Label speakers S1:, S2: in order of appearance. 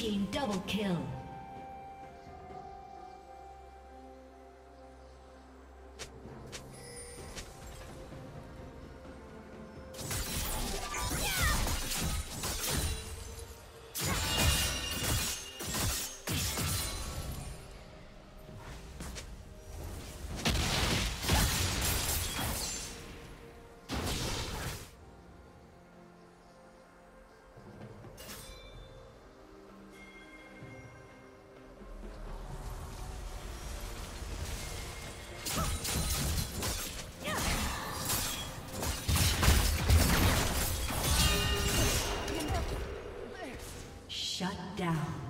S1: Team double kill. 呀。